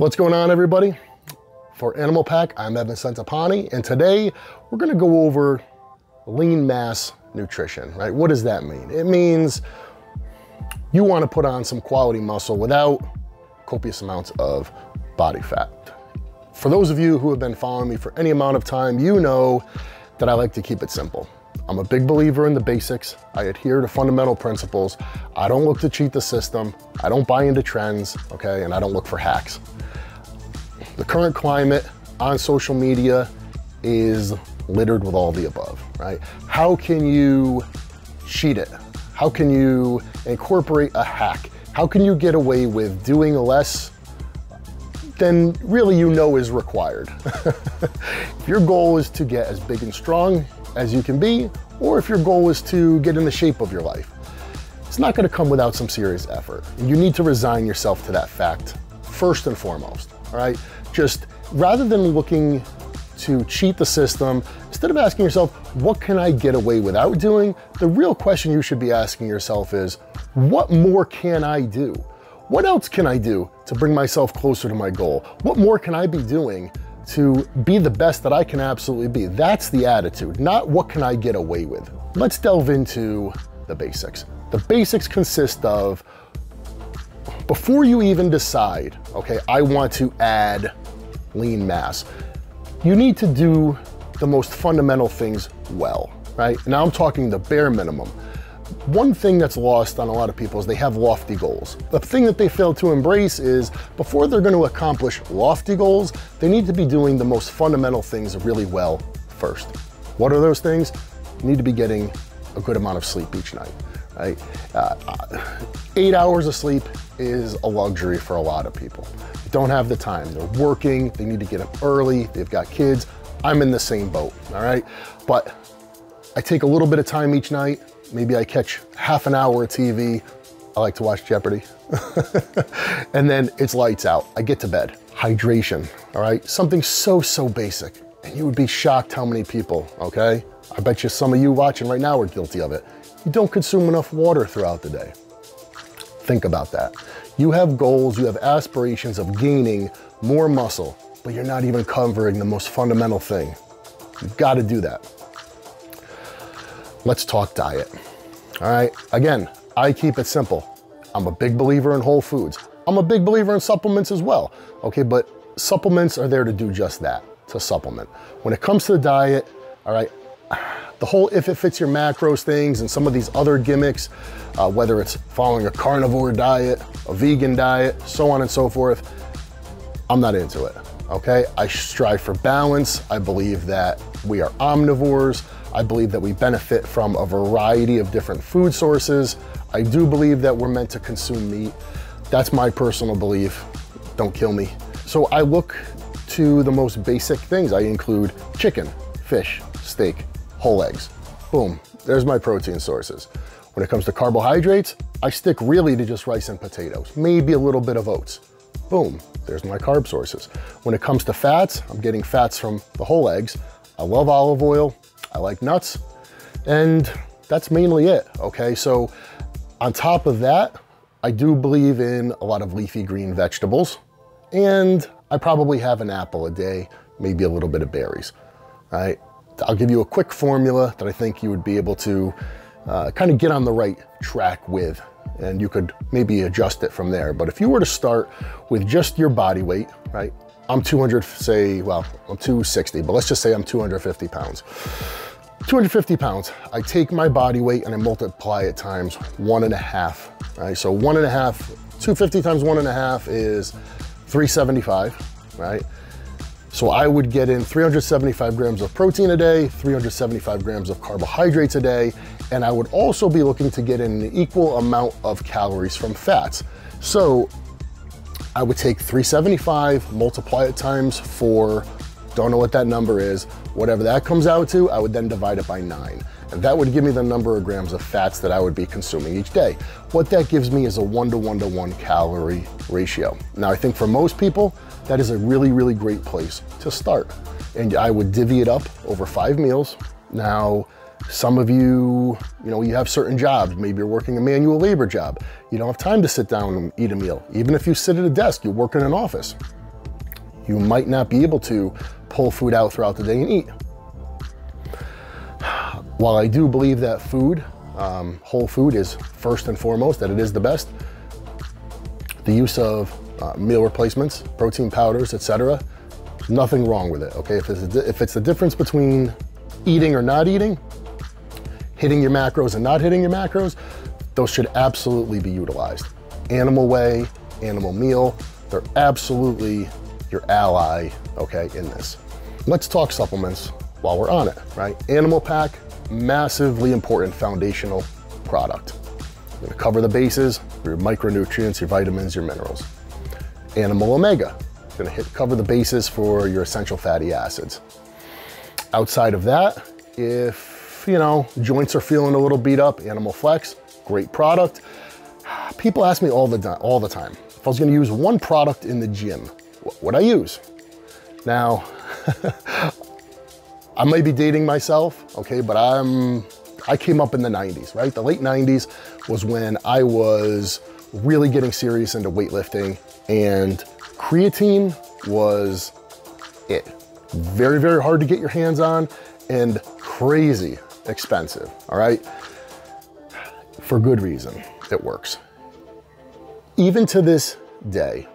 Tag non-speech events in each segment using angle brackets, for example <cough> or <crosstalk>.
What's going on everybody? For Animal Pak, I'm Evan Centopani, and today we're gonna go over lean mass nutrition, right? What does that mean? It means you wanna put on some quality muscle without copious amounts of body fat. For those of you who have been following me for any amount of time, you know that I like to keep it simple. I'm a big believer in the basics. I adhere to fundamental principles. I don't look to cheat the system. I don't buy into trends, okay? And I don't look for hacks. The current climate on social media is littered with all the above, right? How can you cheat it? How can you incorporate a hack? How can you get away with doing less than really you know is required? <laughs> if your goal is to get as big and strong as you can be, or if your goal is to get in the shape of your life. It's not gonna come without some serious effort. You need to resign yourself to that fact first and foremost, all right? Just rather than looking to cheat the system, instead of asking yourself, what can I get away without doing? The real question you should be asking yourself is, what more can I do? What else can I do to bring myself closer to my goal? What more can I be doing to be the best that I can absolutely be. That's the attitude, not what can I get away with. Let's delve into the basics. The basics consist of before you even decide, okay, I want to add lean mass, you need to do the most fundamental things well, right? Now I'm talking the bare minimum. One thing that's lost on a lot of people is they have lofty goals. The thing that they fail to embrace is before they're going to accomplish lofty goals, they need to be doing the most fundamental things really well first. What are those things? You need to be getting a good amount of sleep each night, right? Uh, eight hours of sleep is a luxury for a lot of people. They don't have the time. They're working, they need to get up early, they've got kids. I'm in the same boat, all right? But I take a little bit of time each night Maybe I catch half an hour of TV. I like to watch Jeopardy. <laughs> and then it's lights out. I get to bed. Hydration, all right? Something so, so basic. And you would be shocked how many people, okay? I bet you some of you watching right now are guilty of it. You don't consume enough water throughout the day. Think about that. You have goals, you have aspirations of gaining more muscle, but you're not even covering the most fundamental thing. You've got to do that let's talk diet. All right, again, I keep it simple. I'm a big believer in whole foods. I'm a big believer in supplements as well. Okay, but supplements are there to do just that, to supplement. When it comes to the diet, all right, the whole if it fits your macros things and some of these other gimmicks, uh, whether it's following a carnivore diet, a vegan diet, so on and so forth, I'm not into it. Okay, I strive for balance. I believe that we are omnivores. I believe that we benefit from a variety of different food sources. I do believe that we're meant to consume meat. That's my personal belief. Don't kill me. So I look to the most basic things. I include chicken, fish, steak, whole eggs. Boom, there's my protein sources. When it comes to carbohydrates, I stick really to just rice and potatoes, maybe a little bit of oats. Boom, there's my carb sources. When it comes to fats, I'm getting fats from the whole eggs. I love olive oil, I like nuts, and that's mainly it, okay? So on top of that, I do believe in a lot of leafy green vegetables, and I probably have an apple a day, maybe a little bit of berries, right? I'll give you a quick formula that I think you would be able to uh, kind of get on the right track with, and you could maybe adjust it from there. But if you were to start with just your body weight, right? I'm 200, say, well, I'm 260, but let's just say I'm 250 pounds. 250 pounds, I take my body weight and I multiply it times one and a half, right? So one and a half, 250 times one and a half is 375, right? So I would get in 375 grams of protein a day, 375 grams of carbohydrates a day, and I would also be looking to get in an equal amount of calories from fats. So I would take 375, multiply it times four, don't know what that number is. Whatever that comes out to, I would then divide it by nine. And that would give me the number of grams of fats that I would be consuming each day. What that gives me is a one to one to one calorie ratio. Now, I think for most people, that is a really, really great place to start. And I would divvy it up over five meals. Now, some of you, you know, you have certain jobs. Maybe you're working a manual labor job. You don't have time to sit down and eat a meal. Even if you sit at a desk, you work in an office. You might not be able to pull food out throughout the day and eat. While I do believe that food, um, whole food is first and foremost, that it is the best, the use of uh, meal replacements, protein powders, etc. Nothing wrong with it, okay? If it's, a, if it's the difference between eating or not eating, hitting your macros and not hitting your macros, those should absolutely be utilized. Animal whey, animal meal, they're absolutely your ally, okay, in this. Let's talk supplements while we're on it, right? Animal Pak, massively important foundational product. You're gonna cover the bases, your micronutrients, your vitamins, your minerals. Animal Omega, gonna hit cover the bases for your essential fatty acids. Outside of that, if you know joints are feeling a little beat up, Animal Flex, great product. People ask me all the all the time if I was gonna use one product in the gym, what would I use? Now, <laughs> I might be dating myself, okay, but I'm I came up in the 90s, right? The late 90s was when I was really getting serious into weightlifting and creatine was it. Very, very hard to get your hands on and crazy expensive, all right? For good reason, it works. Even to this day,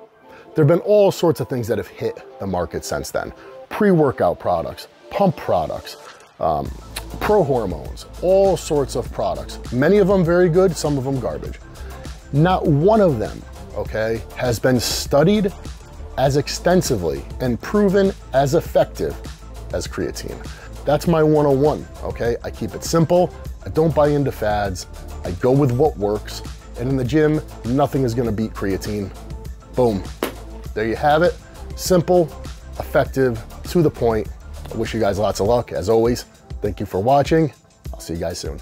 there have been all sorts of things that have hit the market since then. Pre-workout products, pump products, um, pro hormones, all sorts of products. Many of them very good, some of them garbage. Not one of them, okay, has been studied as extensively and proven as effective as creatine. That's my 101, okay? I keep it simple, I don't buy into fads, I go with what works, and in the gym, nothing is gonna beat creatine. Boom. There you have it. Simple, effective, to the point. I wish you guys lots of luck. As always, thank you for watching. I'll see you guys soon.